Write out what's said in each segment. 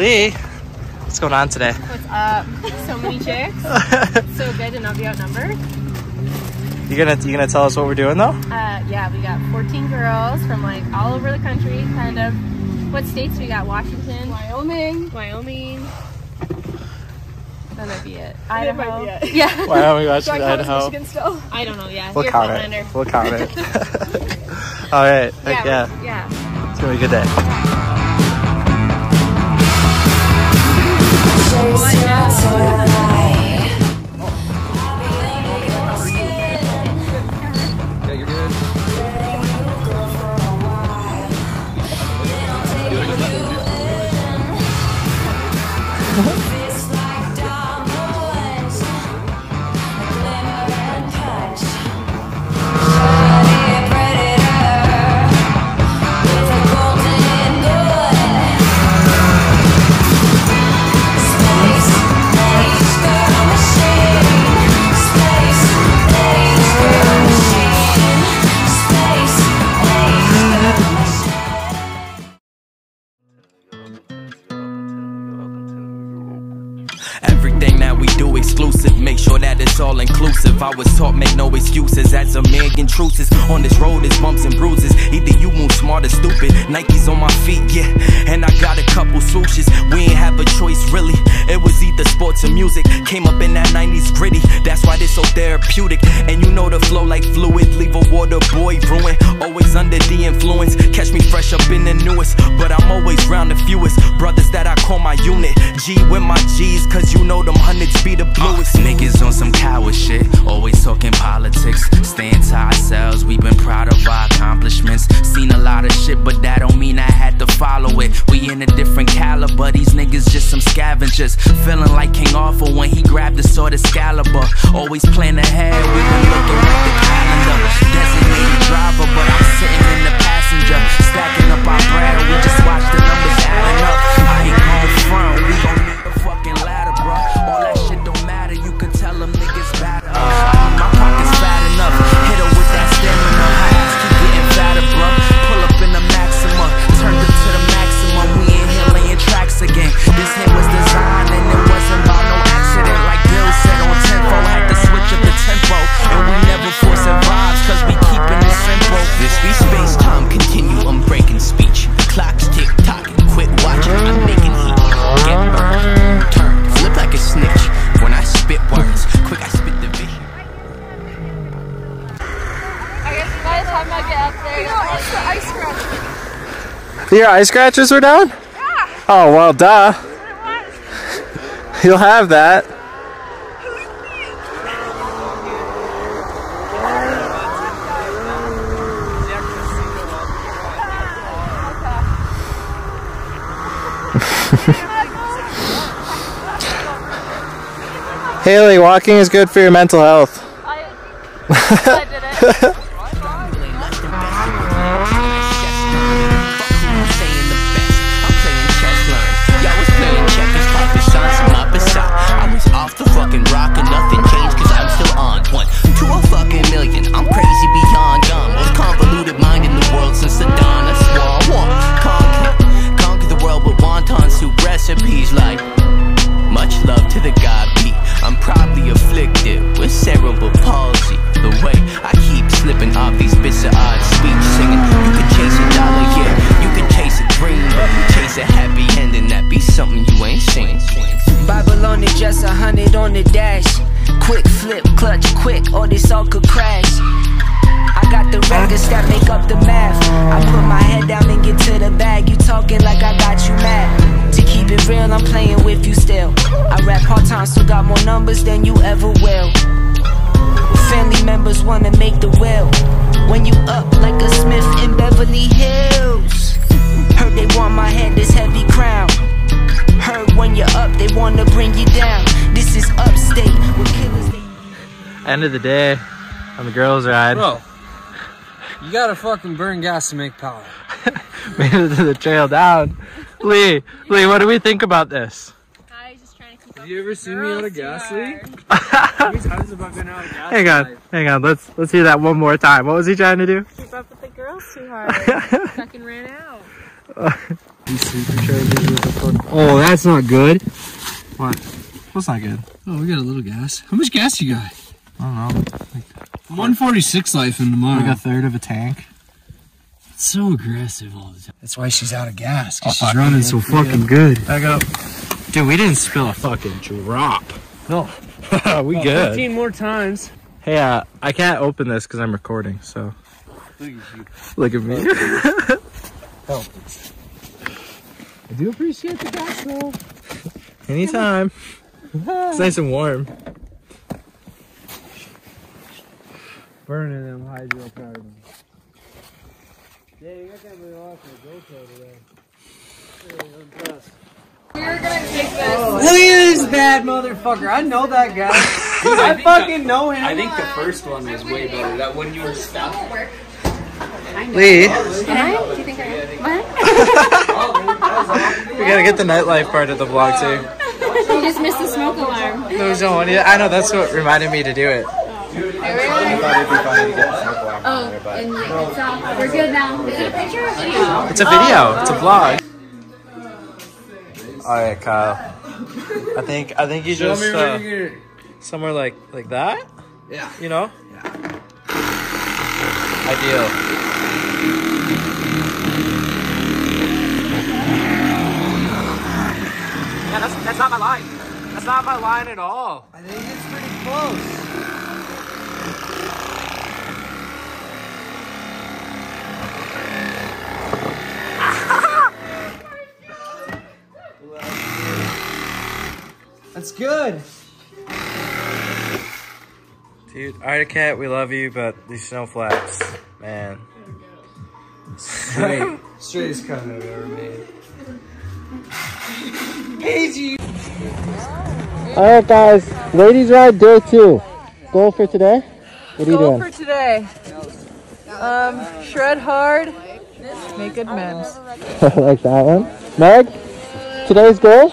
Lee, what's going on today? What's up? So many chicks. so good to not be outnumbered. You gonna you gonna tell us what we're doing though? Uh, yeah, we got 14 girls from like all over the country, kind of. What states we got? Washington, Wyoming. Wyoming. That might be it. It Idaho. might be it. Yeah. Wyoming, Do I Washington, Idaho. Michigan still? I don't know. Yeah. We'll You're count it. We'll count it. All right. Heck Yeah. yeah. Yeah. It's gonna be a good day. All inclusive. I was taught make no excuses, as a man intrusive. On this road, it's bumps and bruises. Either you move smart or stupid. Nikes on my feet, yeah, and I got a couple swooshes. We ain't have a choice, really. It was either sports or music. Came up in that 90s gritty, that's why this so therapeutic. And you know the flow like fluid, leave a water boy ruin. Always under the influence, catch me fresh up in the newest. But I'm always round the fewest brothers that I call my unit. G with my G's, cause you know them hundreds be the bluest. Uh, niggas on Excalibur. Always plan ahead, we been looking Your eye scratches were down? Yeah. Oh well, duh. You'll have that. Haley, walking is good for your mental health. I, I did it. rap part time, still got more numbers than you ever will. Family members wanna make the will. When you up like a Smith in Beverly Hills. Heard they want my head, this heavy crown. Heard when you're up, they wanna bring you down. This is upstate with killers. End of the day, on the girls' ride. Bro, you gotta fucking burn gas to make power. Made it to the trail down. Lee, Lee, what do we think about this? Guys, just trying to keep Have you ever with seen me out of girls gas, hard. Lee? How many times have I been out of gas? Hang on, hang on. Let's let's hear that one more time. What was he trying to do? Keep up with the girls too hard. Fucking ran out. These superchargers with the fuck. Oh, that's not good. What? What's not good? Oh, we got a little gas. How much gas you got? I don't know. 146 life in the tomorrow. Like a third of a tank. It's so aggressive all the time. That's why she's out of gas. 'cause Oh, she's running so fucking good. Back up. Dude, we didn't spill a fucking drop. No. we good. 15 more times. Hey, uh, I can't open this because I'm recording, so. Look at me. I do appreciate the gas though. Anytime. It's nice and warm. Burning them hydrocarbons. Yeah, you got that really awesome GoPro today. We're gonna take this. Look at this bad motherfucker. I know that guy. I fucking know him. I think the first one was way better. That when you were stuck. Lee, Can I? Do you think I am? What? Oh, we gotta get the nightlife part of the vlog too. You just missed the smoke alarm. No, don't. Yeah, I know that's what reminded me to do it. Oh, and it's off. We're good now. Is it a picture or video? It's a video. It's a vlog. All right, Kyle. I think I think you just uh, somewhere like like that. Yeah. You know. Yeah. Ideal. Yeah, that's that's not my line. That's not my line at all. I think it's pretty close. That's good. Dude, Arctic Cat, we love you, but these snowflakes, man. Straight, straightest cut I've ever made. All right, guys. Ladies ride day two. Goal for today? What are you Goal doing? for today. Um, shred hard, make good memes. I like that one. Meg, today's goal?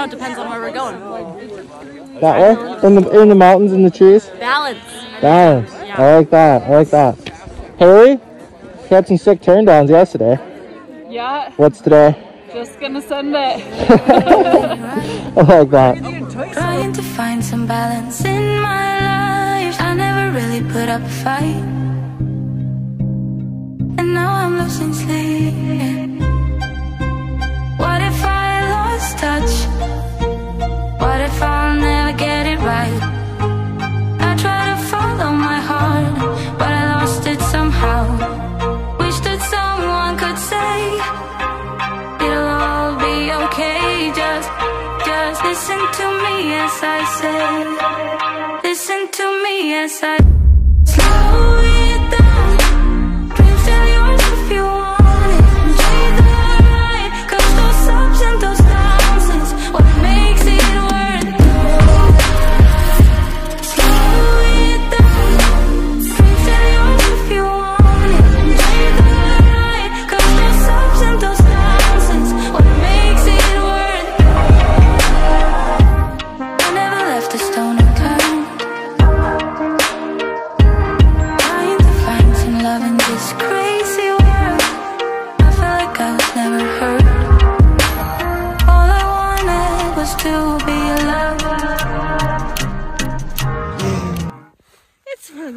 I don't know. It depends on where we're going. That way? In the in the mountains in the trees? Balance. Balance. I like that. I like that. Haley, you had some sick turn downs yesterday. Yeah, What's today? just gonna send it. I like that. Trying to find some balance in my life. I never really put up a fight. And now I'm losing sleep. Touch? What if I'll never get it right? I try to follow my heart, but I lost it somehow. Wish that someone could say it'll all be okay. Just, just listen to me as I say. Listen to me as I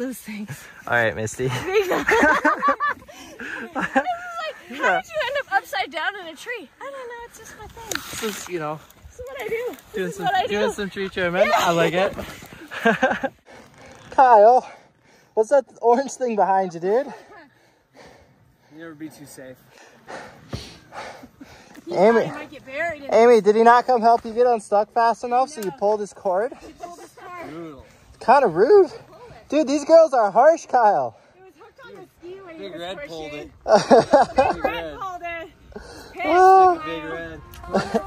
those things. All right, Misty. How did you end up upside down in a tree? I don't know. It's just my thing. This is, you know, This is what I do. doing This is some, what I doing some tree trimming. I like it. Kyle, what's that orange thing behind you, dude? You never be too safe. Amy, might get buried in Amy, did he not come help you get unstuck fast enough so you pulled his cord? Kind of rude. Dude, these girls are harsh, Kyle. It was hooked on the ski when Big he was Red pulled it. Big Red pulled it. Big Red.